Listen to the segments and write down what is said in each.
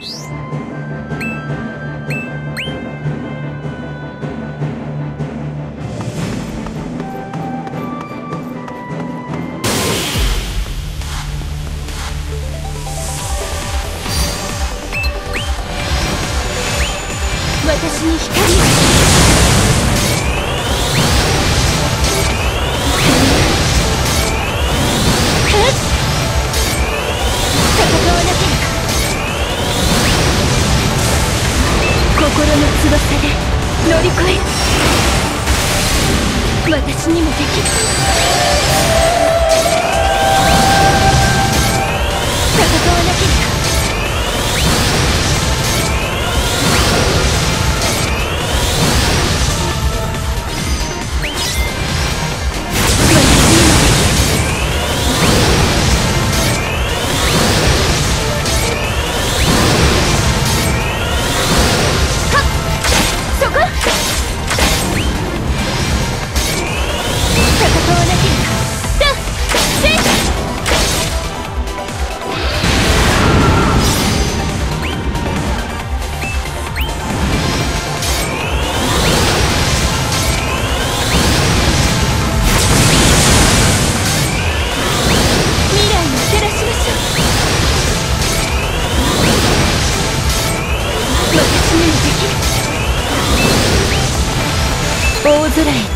私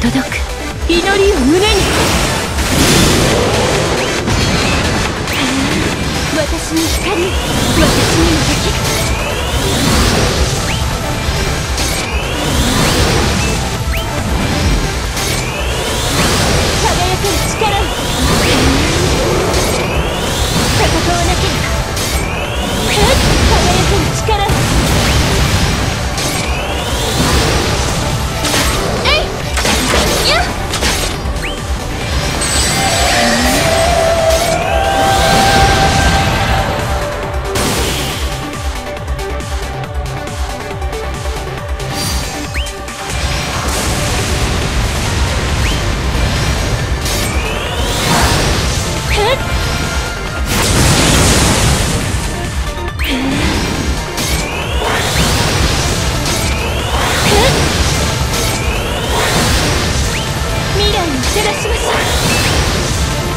届く。祈りを胸に。私に光私にも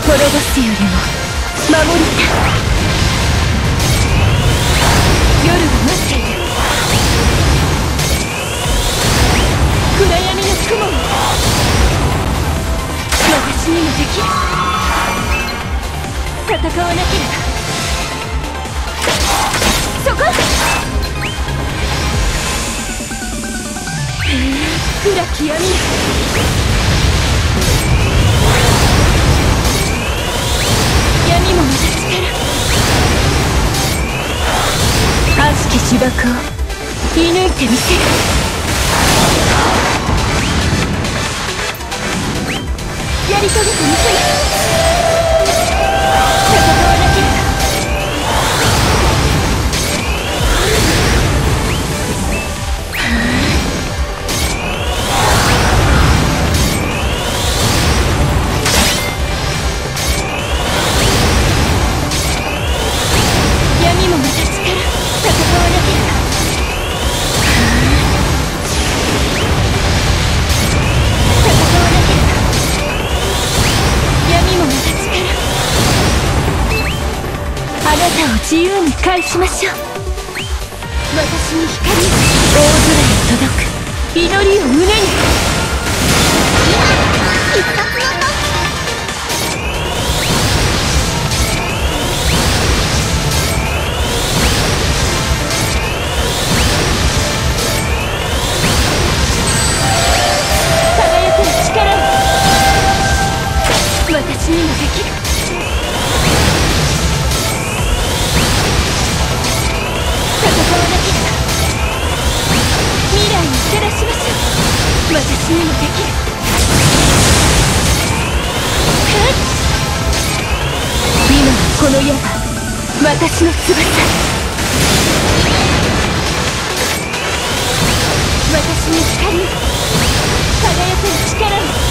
滅ぼすよりも守りたい。夜が待っている暗闇の雲を私にもできる戦わなければそこへ暗き闇闇もまた力悪しき芝生を射抜いてみせるやり遂げてみせる戦わたを自由に返しましょう。私に光大空へ届く。祈りを胸に。私にもできる今はこの矢が私の翼私に光輝ける力に。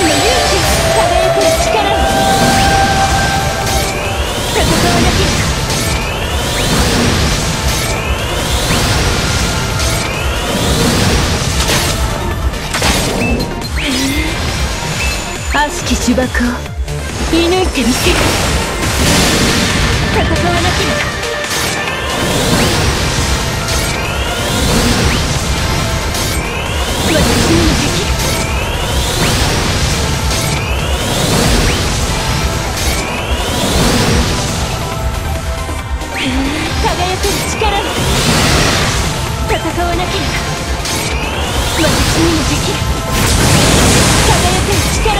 と少しの勇気輝く力を戦わなければ悪しき。呪縛を射抜いてみせる戦わなければ輝く力を戦わなければ私にもできる。輝く力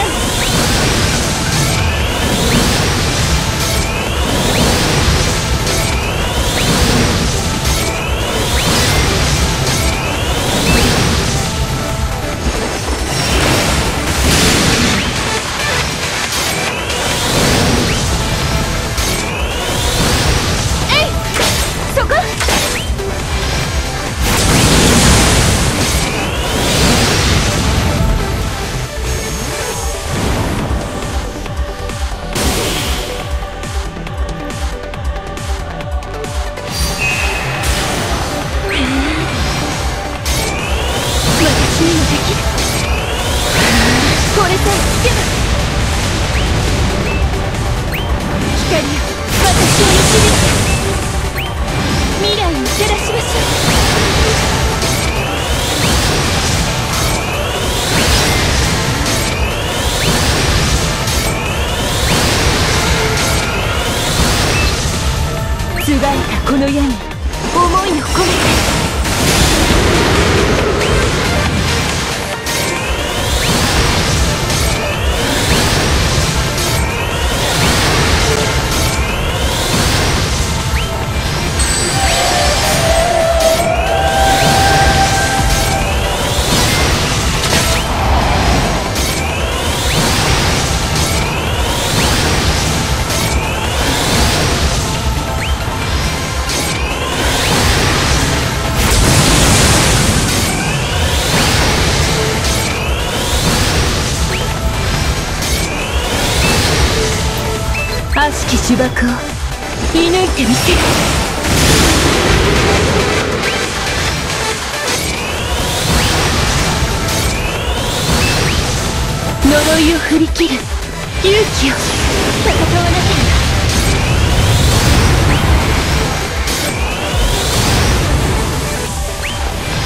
悪しき呪縛を射抜いてみせる呪いを振り切る勇気を。戦わなければ。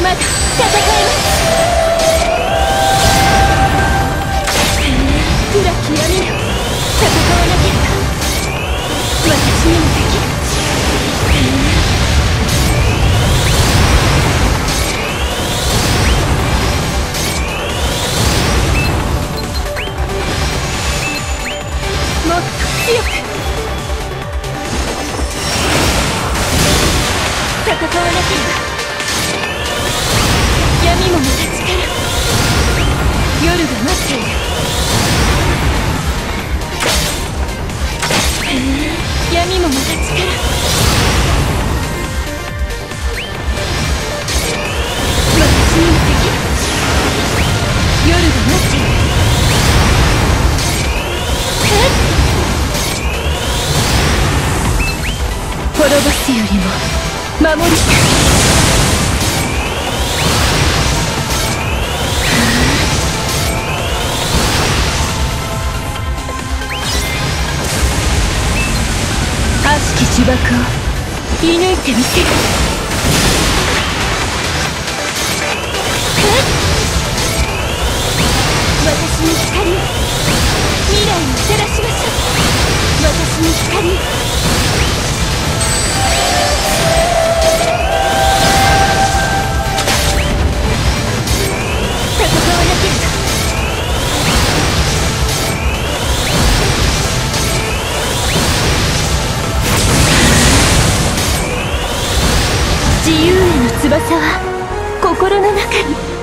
まだ戦えます。闇もまた力私にもできる夜が待っている滅ぼすよりも守りたい悪しき呪縛を射抜いてみせる私に光を未来に照らしましょう。私に光を翼は心の中に。